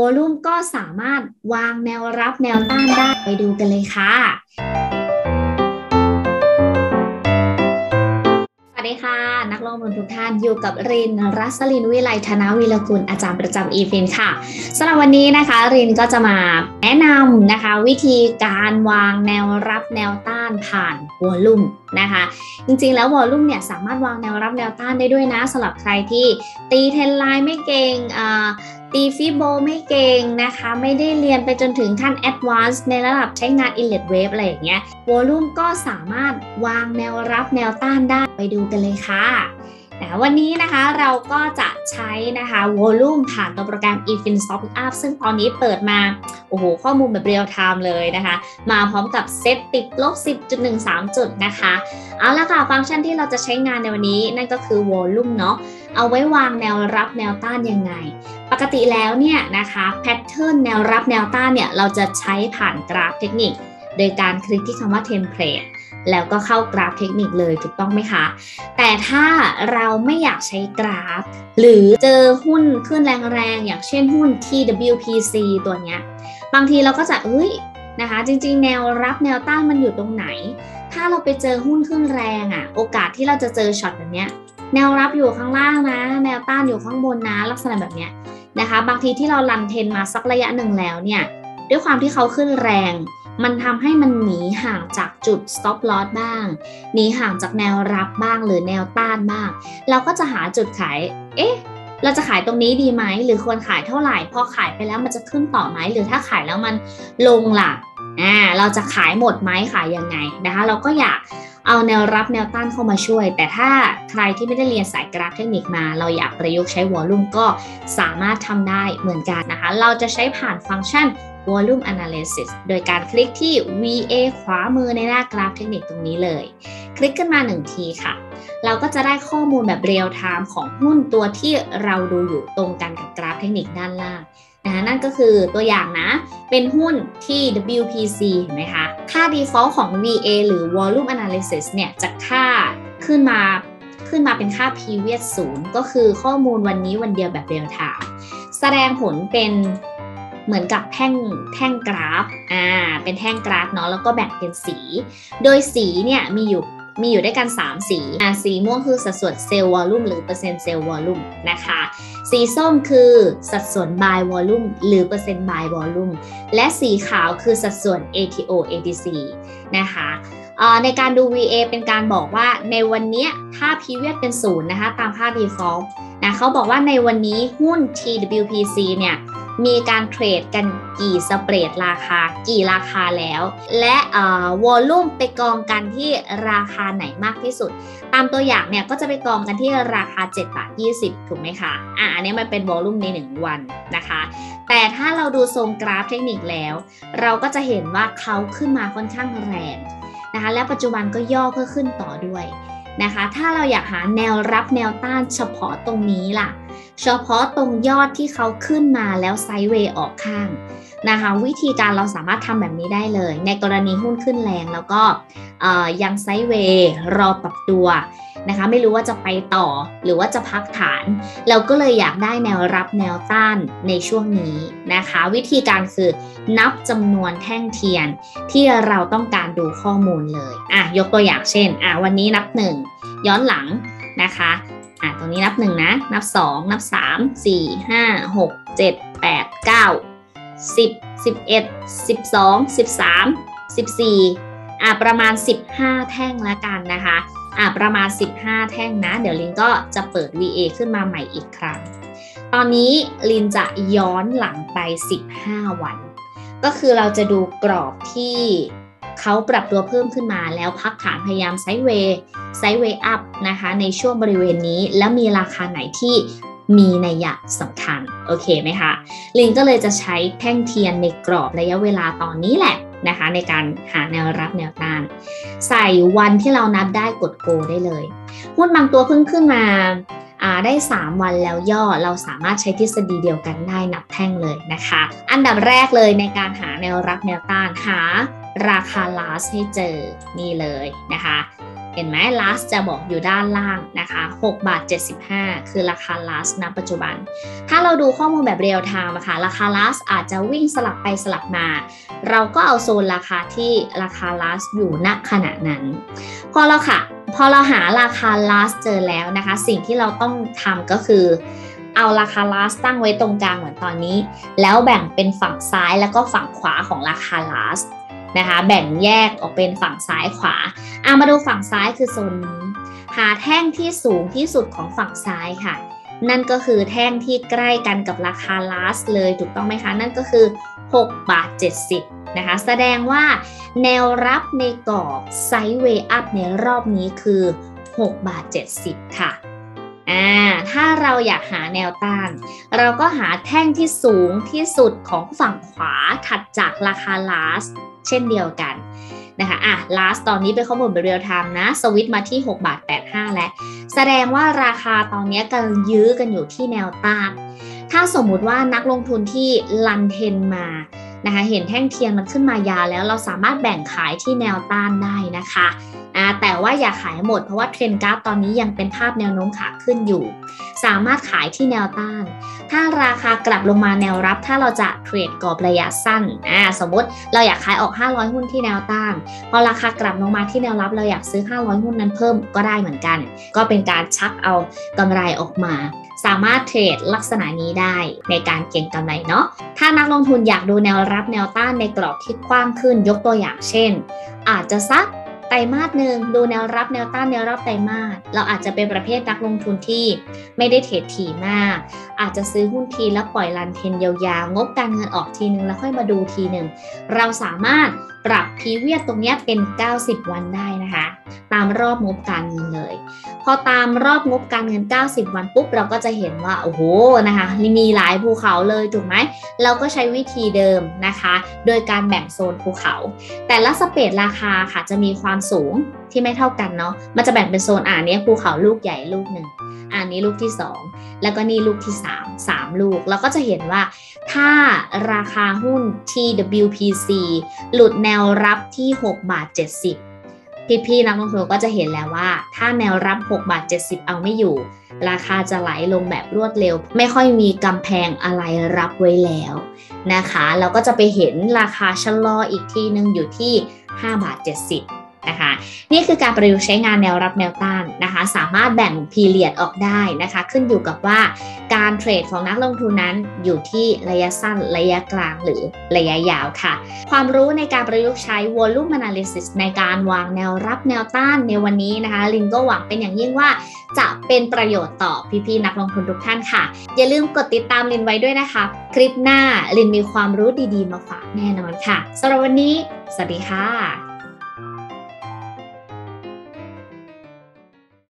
วอลลุ่มก็สามารถวางแนวรับแนวต้านได้ไปดูกันเลยค่ะ สวัสดีค่ะ นักลงทุนทุกท่านอยู่กับรินรัศลินวิไลธนาวิรกุลอาจารย์ประจำอีฟินค่ะสำหรับวันนี้นะคะ รินก็จะมาแนะนำนะคะ วิธีการวางแนวรับแนวต้านผ่านวอลลุ่ม นะคะ จริงๆแล้ววอลลุ่มเนี่ยสามารถวางแนวรับแนวต้านได้ด้วยนะสำหรับใครที่ตี trend line ไม่เก่งตี Fibo ไม่เก่งนะคะ ไม่ได้เรียนไปจนถึงขั้น advance ในระดับใช้งาน Elliott Wave อะไรอย่างเงี้ย volume ก็สามารถวางแนวรับแนวต้านได้ไปดูกันเลยค่ะ นะวันนี้นะคะเราก็จะใช้นะคะ volume ผ่านตัวโปรแกรม eFin Stop Up ซึ่งตอนนี้เปิดมา โอ้โห ข้อมูลแบบ real-time เลยนะคะ มาพร้อมกับเซตติดลบ 10.13 จุดนะคะ เอาละค่ะ ฟังก์ชันที่เราจะใช้งานในวันนี้ นั่นก็คือ volume เนาะเอาไว้วางแนวรับแนวต้านยังไง ปกติแล้วเนี่ยนะคะ pattern แนวรับแนวต้านเนี่ย เราจะใช้ผ่านกราฟเทคนิค โดยการคลิกที่คำว่า template แล้วก็เข้ากราฟเทคนิคเลยถูกต้องไหมคะ แต่ถ้าเราไม่อยากใช้กราฟ หรือเจอหุ้นขึ้นแรงๆ อย่างเช่นหุ้น TWPC ตัวเนี้ย บางทีเราก็จะเอ้ยนะคะ จริงๆ แนวรับแนวต้านมันอยู่ตรงไหน ถ้าเราไปเจอหุ้นขึ้นแรงอะ่ะ โอกาสที่เราจะเจอช็อตแบบเนี้ย แนวรับอยู่ข้างล่างนะ แนวต้านอยู่ข้างบนนะ ลักษณะแบบเนี้ยนะคะ บางทีที่เราลันเทนมาสักระยะหนึ่งแล้วเนี่ยด้วยความที่เขาขึ้นแรง มันทำให้มันหนีห่างจากจุด stop loss บ้าง หนีห่างจากแนวรับบ้างหรือแนวต้านบ้าง เราก็จะหาจุดขาย เอ๊ะ เราจะขายตรงนี้ดีไหม หรือควรขายเท่าไหร่ พอขายไปแล้วมันจะขึ้นต่อไหม หรือถ้าขายแล้วมันลงล่ะ อ่า เราจะขายหมดไหมขายยังไงนะคะ เราก็อยากเอาแนวรับแนวต้านเข้ามาช่วย แต่ถ้าใครที่ไม่ได้เรียนสายกราฟเทคนิคมา เราอยากประยุกต์ใช้ volume ก็สามารถทำได้เหมือนกันนะคะ เราจะใช้ผ่าน function Volume Analysis โดยการคลิกที่ VA ขวามือในหน้ากราฟเทคนิคตรงนี้เลย คลิกขึ้นมา 1 ทีค่ะ เราก็จะได้ข้อมูลแบบ real-time ของหุ้นตัวที่เราดูอยู่ตรงกันกับกราฟเทคนิคด้านล่างนะนั่นก็คือตัวอย่างนะ เป็นหุ้นที่ WPC เห็นไหมคะ ค่า default ของ VA หรือ Volume Analysis เนี่ยจะค่าขึ้นมาขึ้นมาเป็นค่า previous 0ก็คือข้อมูลวันนี้วันเดียวแบบ real-time แสดงผลเป็น เหมือนกับแท่งแท่งกราฟอ่าเป็นแท่งกราฟเนาะแล้วก็แบ่งเป็นสี โดยสีเนี่ยมีอยู่มีอยู่ด้วยกัน 3 สีอ่าสีม่วงคือสัดส่วน sell volume หรือเปอร์เซ็นต์ sell volumeนะคะ สีส้มคือสัดส่วนบายวอลลุ่มหรือเปอร์เซ็นต์บายวอลลุ่มและสีขาวคือสัดส่วน ATO ATC นะคะในการดู VA เป็นการบอกว่าในวันนี้ถ้า period เป็นศูนย์นะคะตามค่า default นะเขาบอกว่าในวันนี้หุ้น TWPC เนี่ย มีการเทรดกันกี่สเปรดราคา กี่ราคาแล้ว และวอลลุ่มไปกองกันที่ราคาไหนมากที่สุด ตามตัวอย่างเนี่ยก็จะไปกองกันที่ราคา7บาท20 ถูกไหมคะ อะอันนี้มันเป็นวอลลุ่มใน 1 วันนะคะ แต่ถ้าเราดูทรงกราฟเทคนิคแล้ว เราก็จะเห็นว่าเขาขึ้นมาค่อนข้างแรงนะคะ และปัจจุบันก็ย่อเพื่อขึ้นต่อด้วย นะคะ ถ้าเราอยากหาแนวรับแนวต้านเฉพาะตรงนี้ล่ะ เฉพาะตรงยอดที่เขาขึ้นมาแล้วไซด์เวย์ออกข้าง นะคะวิธีการเราสามารถทำแบบนี้ได้เลย ในกรณีหุ้นขึ้นแรงแล้วก็ยังไซด์เวย์รอปรับตัวนะคะไม่รู้ว่าจะไปต่อหรือว่าจะพักฐาน เราก็เลยอยากได้แนวรับแนวต้านในช่วงนี้นะคะ วิธีการคือนับจำนวนแท่งเทียนที่เราต้องการดูข้อมูลเลยอะยกตัวอย่างเช่นอะวันนี้นับ 1 ย้อนหลังนะคะอะตรงนี้นับ 1 นะ นับ 2 นับ 3 4 5 6 7 8 9 10 11 12 13 14อะประมาณ15แท่งแล้วกันนะคะอะประมาณ15แท่งนะ เดี๋ยวลินก็จะเปิด VA ขึ้นมาใหม่อีกครั้ง ตอนนี้ลินจะย้อนหลังไป15วัน ก็คือเราจะดูกรอบที่เขาปรับตัวเพิ่มขึ้นมาแล้วพักฐานพยายามไซด์เวย์ไซด์เวย์อัพนะคะในช่วงบริเวณนี้ แล้วมีราคาไหนที่ มีนัยยะสำคัญ โอเคไหมคะ ลินก็เลยจะใช้แท่งเทียนในกรอบระยะเวลาตอนนี้แหละนะคะ ในการหาแนวรับแนวต้าน ใส่วันที่เรานับได้กดโกได้เลย หุ้นบางตัวเพิ่งขึ้นมาได้ 3 วันแล้วย่อเราสามารถใช้ทฤษฎีเดียวกันได้นับแท่งเลยนะคะ อันดับแรกเลยในการหาแนวรับแนวต้านหาราคาลาสให้เจอนี่เลยนะคะ เห็นไหม last จะบอกอยู่ด้านล่างนะคะ6บาท75 คือราคา last ณปัจจุบัน ถ้าเราดูข้อมูลแบบเรียลไทม์ะคะราคา last อาจจะวิ่งสลับไปสลับมา เราก็เอาโซนราคาที่ราคา last อยู่ณขณะนั้น พอเราค่ะพอเราหาราคา last เจอแล้วนะคะ สิ่งที่เราต้องทำก็คือเอาราคา last ตั้งไว้ตรงกลางเหมือนตอนนี้ แล้วแบ่งเป็นฝั่งซ้ายแล้วก็ฝั่งขวาของราคา last นะคะ แบ่งแยกออกเป็นฝั่งซ้ายขวาอามาดูฝั่งซ้ายคือโซนนี้ หาแท่งที่สูงที่สุดของฝั่งซ้ายค่ะ นั่นก็คือแท่งที่ใกล้กันกับราคา last เลยถูกต้องไหมคะ นั่นก็คือ 6 บาท 70 นะคะ แสดงว่าแนวรับในกรอบ sideway up ในรอบนี้คือ 6 บาท 70 ค่ะอ่าถ้าเราอยากหาแนวต้าน เราก็หาแท่งที่สูงที่สุดของฝั่งขวาถัดจากราคา last เช่นเดียวกันนะคะอะ last ตอนนี้เป็นข้อมูลแบบ real-time นะสวิตมาที่6บาท85 แล้ว แสดงว่าราคาตอนนี้กำลังยื้อกันอยู่ที่แนวต้าน ถ้าสมมุติว่านักลงทุนที่ลันเทนมานะคะเห็นแท่งเทียนมันขึ้นมายาวแล้วเราสามารถแบ่งขายที่แนวต้านได้นะคะ อ่าแต่ว่าอย่าขายหมดเพราะว่าเทรนกราฟตอนนี้ยังเป็นภาพแนวโน้มขาขึ้นอยู่ สามารถขายที่แนวต้าน ถ้าราคากลับลงมาแนวรับ ถ้าเราจะเทรดกรอบระยะสั้นอ่าสมมติเราอยากขายออก 500 หุ้นที่แนวต้าน พอราคากลับลงมาที่แนวรับ เราอยากซื้อ 500 หุ้นนั้นเพิ่มก็ได้เหมือนกัน ก็เป็นการชักเอากำไรออกมา สามารถเทรดลักษณะนี้ได้ในการเก็งกำไรเนาะถ้านักลงทุนอยากดูแนวรับแนวต้านในกรอบที่กว้างขึ้นยกตัวอย่างเช่น อาจจะสัก ไตรมาสหนึ่งดูแนวรับแนวต้านแนวรับไตรมาสเราอาจจะเป็นประเภทนักลงทุนที่ไม่ได้เทรดถี่มาก อาจจะซื้อหุ้นทีแล้วปล่อยรันเทนยาวๆ งบการเงินออกทีนึงแล้วค่อยมาดูทีหนึ่งเราสามารถปรับพีเวียตรงนี้เป็น 90 วันได้นะคะ ตามรอบงบการเงินเลย พอตามรอบงบการเงิน 90 วันปุ๊บเราก็จะเห็นว่าโอ้โหนะคะมีหลายภูเขาเลยถูกไหมเราก็ใช้วิธีเดิมนะคะ โดยการแบ่งโซนภูเขา แต่ละสเปดราคาค่ะจะมีความสูงที่ไม่เท่ากันเนาะมันจะแบ่งเป็นโซนอ่านนี้ภูเขาลูกใหญ่ลูกหนึ่งอันนี้ลูกที่ 2 แล้วก็นี่ลูกที่ 3 3 ลูก เราก็จะเห็นว่าถ้าราคาหุ้น TWPC หลุดแนววรับที่6บาท70 พี่ๆนักลงทุนก็จะเห็นแล้วว่า ถ้าแนวรับ6บาท70 เอาไม่อยู่ ราคาจะไหลลงแบบรวดเร็ว ไม่ค่อยมีกำแพงอะไรรับไว้แล้วนะคะ เราก็จะไปเห็นราคาชะลออีกทีนึงอยู่ที่5บาท70 นะคะ นี่คือการประยุกต์ใช้งานแนวรับแนวต้านนะคะ สามารถแบ่งพีเรียดออกได้นะคะ ขึ้นอยู่กับว่าการเทรดของนักลงทุนนั้นอยู่ที่ระยะสั้นระยะกลางหรือระยะยาวค่ะ ความรู้ในการประยุกต์ใช้ volume analysis ในการวางแนวรับแนวต้านในวันนี้นะคะ ลินก็หวังเป็นอย่างยิ่งว่าจะเป็นประโยชน์ต่อพี่ๆนักลงทุนทุกท่านค่ะ อย่าลืมกดติดตามลินไว้ด้วยนะคะ คลิปหน้าลินมีความรู้ดีๆ มาฝากแน่นอนค่ะสำหรับวันนี้ สวัสดีค่ะ